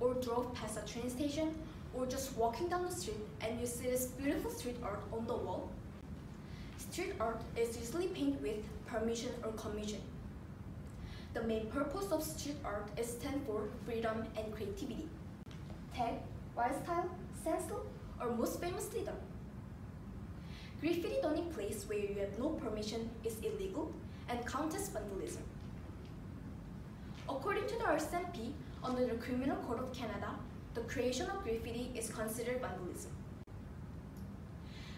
or drove past a train station or just walking down the street and you see this beautiful street art on the wall? Street art is usually painted with permission or commission. The main purpose of street art is stand for freedom and creativity. Tag, style, stencil, or most famously the Graffiti done in place where you have no permission is illegal and counts as vandalism. According to the RCMP, under the Criminal Code of Canada, the creation of graffiti is considered vandalism.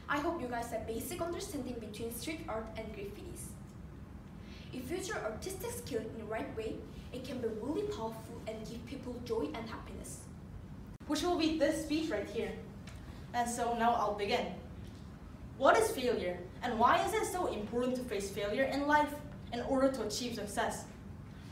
I hope you guys have basic understanding between street art and graffitis. If you use your artistic skill in the right way, it can be really powerful and give people joy and happiness. Which will be this speech right here. And so now I'll begin. What is failure and why is it so important to face failure in life in order to achieve success?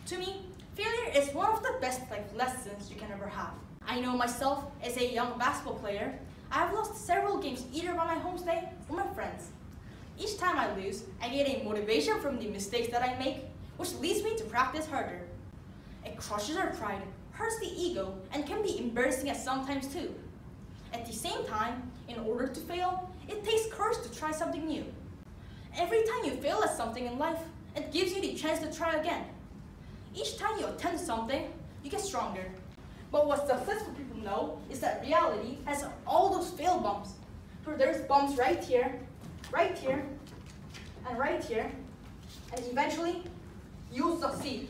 To me, failure is one of the best life lessons you can ever have. I know myself as a young basketball player, I have lost several games either by my home state or my friends. Each time I lose, I get a motivation from the mistakes that I make, which leads me to practice harder. It crushes our pride, hurts the ego, and can be embarrassing at sometimes too. At the same time, in order to fail, it takes courage to try something new. Every time you fail at something in life, it gives you the chance to try again. Each time you attempt something, you get stronger. But what successful people know is that reality has all those fail bumps. So there's bumps right here, right here, and right here, and eventually, you'll succeed.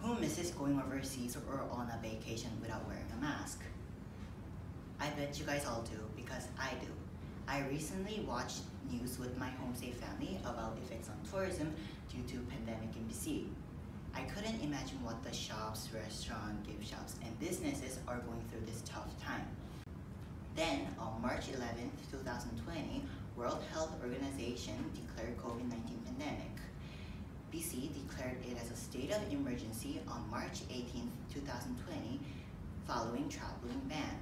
Who misses going overseas or on a vacation without wearing a mask? I bet you guys all do because I do. I recently watched news with my homestay family about effects on tourism due to pandemic in BC. I couldn't imagine what the shops, restaurant, gift shops, and businesses are going through this tough time. Then, on March 11th, 2020, World Health Organization declared COVID-19 pandemic. BC declared it as a state of emergency on March 18, 2020, following traveling ban.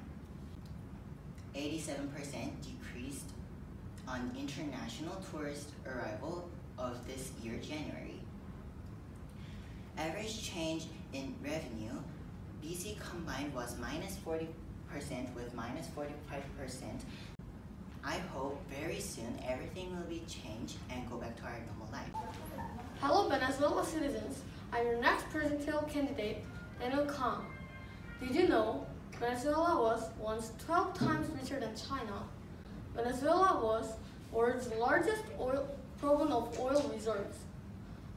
87% decreased on international tourist arrival of this year, January. Average change in revenue, BC combined was minus 40% with minus 45%. I hope very soon everything will be changed and go back to our normal life. Hello, Venezuela citizens. I'm your next presidential candidate, Daniel Kang. Did you know Venezuela was once 12 times richer than China? Venezuela was world's largest oil province of oil reserves.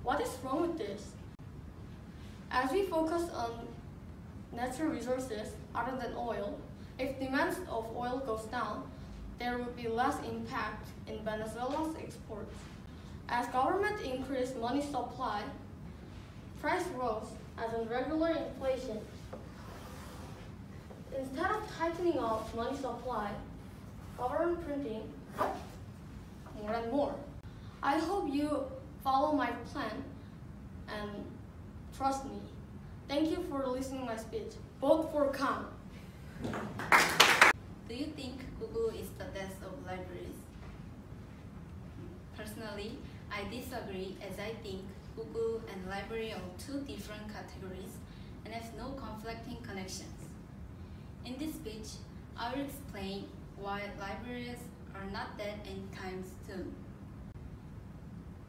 What is wrong with this? As we focus on natural resources other than oil, if demand of oil goes down, there will be less impact in Venezuela's exports. As government increase money supply, price rose as in regular inflation. Instead of tightening up money supply, government printing more and more. I hope you follow my plan and trust me. Thank you for listening my speech. Vote for Kang. Do you think Google is the death of libraries? Personally, I disagree as I think Google and library are two different categories and have no conflicting connections. In this speech, I will explain why libraries are not dead anytime soon.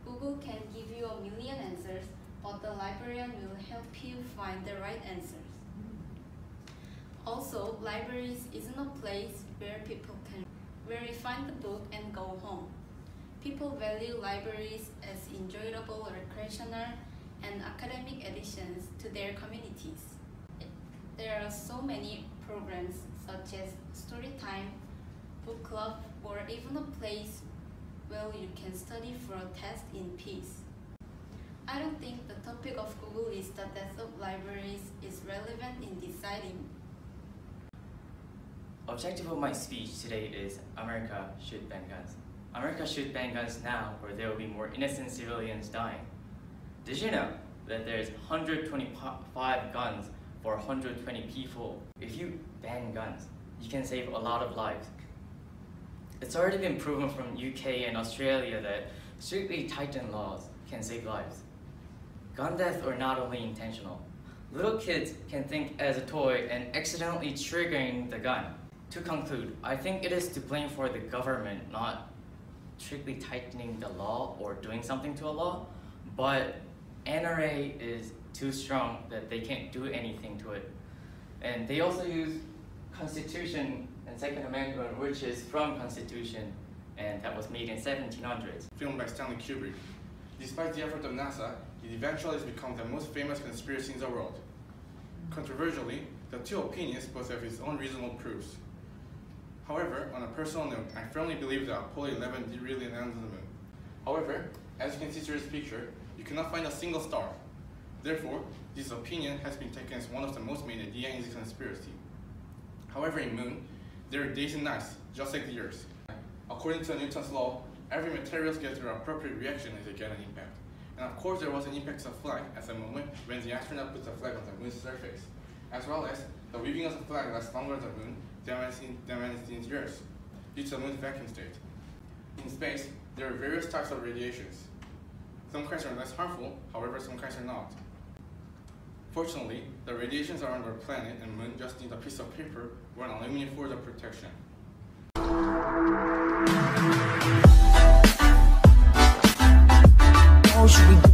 Google can give you a million answers, but the librarian will help you find the right answers. Also, libraries isn't a place where people can where you find the book and go home. People value libraries as enjoyable recreational and academic additions to their communities. There are so many programs such as story time, book club, or even a place where you can study for a test in peace. I don't think the topic of Google is the death of libraries is relevant in deciding Objective of my speech today is America should ban guns. America should ban guns now or there will be more innocent civilians dying. Did you know that there's 125 guns for 120 people. If you ban guns, you can save a lot of lives. It's already been proven from UK and Australia that strictly tightened laws can save lives. Gun deaths are not only intentional. Little kids can think as a toy and accidentally triggering the gun. To conclude, I think it is to blame for the government not strictly tightening the law or doing something to a law, but NRA is too strong that they can't do anything to it. And they also use Constitution and Second Amendment, which is from Constitution, and that was made in 1700s. Filmed by Stanley Kubrick. Despite the effort of NASA, it eventually has become the most famous conspiracy in the world. Controversially, the two opinions both have its own reasonable proofs. However, on a personal note, I firmly believe that Apollo 11 did really land on the moon. However, as you can see through this picture, you cannot find a single star. Therefore, this opinion has been taken as one of the most main ideas in this conspiracy. However, in moon, there are days and nights, just like the Earth. According to Newton's law, every material gets their appropriate reaction as they get an impact. And of course, there was an impact of flag at the moment when the astronaut puts the flag on the moon's surface, as well as the weaving of the flag lasts longer than the moon than it's Earth, due to the moon's vacuum state. In space, there are various types of radiations. Some kinds are less harmful, however, some kinds are not. Fortunately, the radiations around our planet and moon just need a piece of paper or an aluminum foil of protection. Oh,